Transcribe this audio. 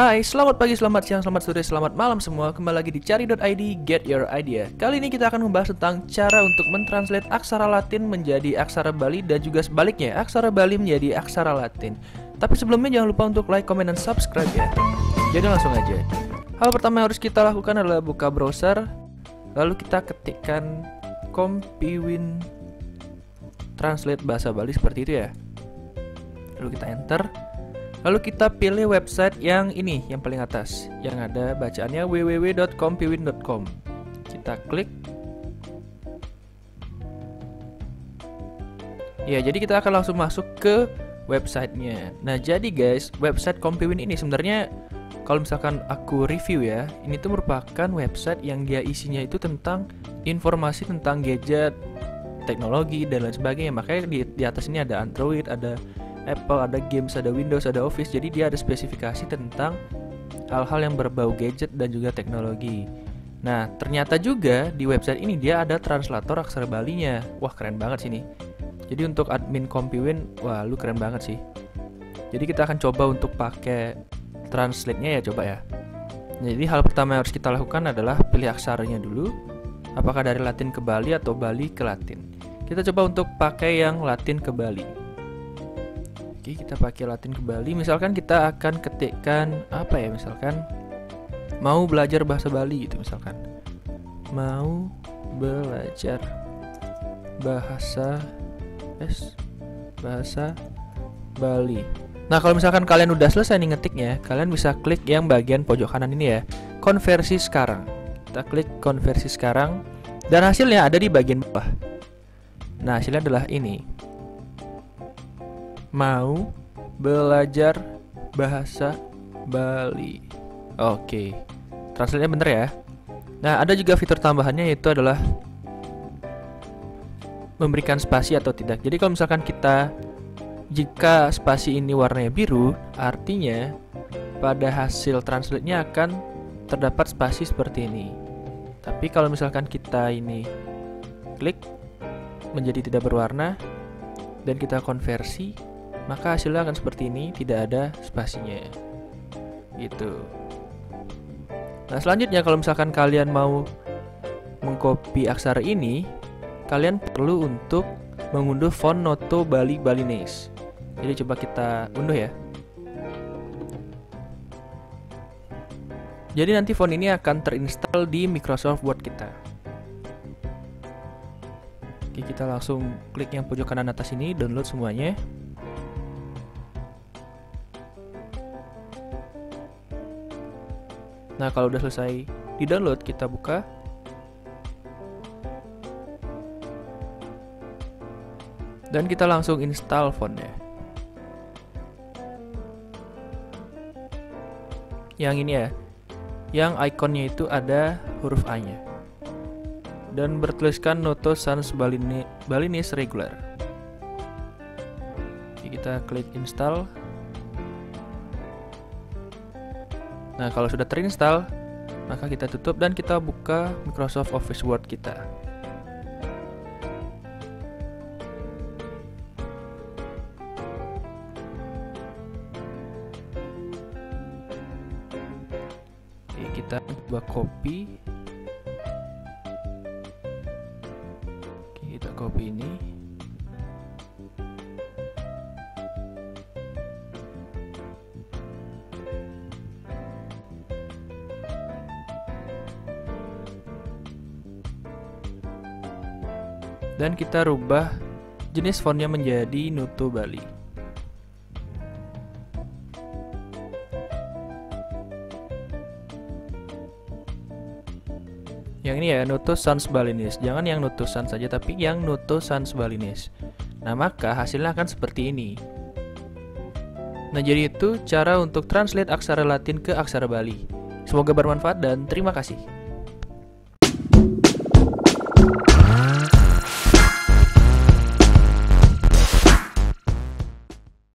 Hai, selamat pagi, selamat siang, selamat sore, selamat malam semua. Kembali lagi di cari.id, get your idea. Kali ini kita akan membahas tentang cara untuk mentranslate aksara latin menjadi aksara Bali Dan juga sebaliknya, aksara Bali menjadi aksara latin. Tapi sebelumnya jangan lupa untuk like, comment, dan subscribe ya. Jadi langsung aja. Hal pertama yang harus kita lakukan adalah buka browser Lalu kita ketikkan Compiwin Translate bahasa Bali seperti itu ya. Lalu kita enter Lalu kita pilih website yang ini, yang paling atas, yang ada bacaannya www.compiwin.com. Kita klik. Ya, jadi kita akan langsung masuk ke websitenya. Nah, jadi guys, website Compiwin ini sebenarnya kalau misalkan aku review ya, ini tuh merupakan website yang dia isinya itu tentang informasi tentang gadget, teknologi dan lain sebagainya. Makanya di, di atas ini ada Android, ada Apple, ada games, ada Windows, ada Office. Jadi dia ada spesifikasi tentang hal-hal yang berbau gadget dan juga teknologi. Nah, ternyata juga di website ini dia ada translator aksara Balinya. Wah, keren banget sih ini. Jadi untuk admin Compiwin, wah lu keren banget sih. Jadi kita akan coba untuk pakai translate-nya ya coba ya. Jadi hal pertama yang harus kita lakukan adalah pilih aksaranya dulu. Apakah dari Latin ke Bali atau Bali ke Latin. Kita coba untuk pakai yang Latin ke Bali. Oke, kita pakai Latin ke Bali. Misalkan kita akan ketikkan apa ya? Misalkan mau belajar bahasa Bali gitu misalkan. Mau belajar bahasa es bahasa Bali. Nah, kalau misalkan kalian udah selesai nih ngetiknya, kalian bisa klik yang bagian pojok kanan ini ya. Konversi sekarang. Kita klik konversi sekarang dan hasilnya ada di bagian bawah. Nah, hasilnya adalah ini mau belajar bahasa Bali. Oke, translate-nya bener ya. Nah, ada juga fitur tambahannya yaitu adalah memberikan spasi atau tidak. Jadi kalau misalkan kita jika spasi ini warnanya biru, artinya pada hasil translate-nya akan terdapat spasi seperti ini. Tapi kalau misalkan kita ini klik menjadi tidak berwarna dan kita konversi maka hasilnya akan seperti ini, tidak ada spasinya. Gitu. Nah, selanjutnya kalau misalkan kalian mau mengcopy aksara ini, kalian perlu untuk mengunduh font Noto Bali Balinese. Jadi coba kita unduh ya. Jadi nanti font ini akan terinstall di Microsoft Word kita. Oke, kita langsung klik yang pojok kanan atas ini, download semuanya. Nah, kalau udah selesai di-download, kita buka. Dan kita langsung install fontnya. Yang ini ya. Yang ikonnya itu ada huruf A-nya. Dan bertuliskan Noto Sans Balinese Regular. kita klik install. Nah, kalau sudah terinstall, maka kita tutup dan kita buka Microsoft Office Word kita. Oke, kita coba copy. Oke, kita copy ini. dan kita rubah jenis fontnya menjadi Nuto Bali. Yang ini ya, Nuto Sans Balinese. Jangan yang Nuto Sans saja, tapi yang Nuto Sans Balinese. Nah, maka hasilnya akan seperti ini. Nah, jadi itu cara untuk translate aksara Latin ke aksara Bali. Semoga bermanfaat dan terima kasih.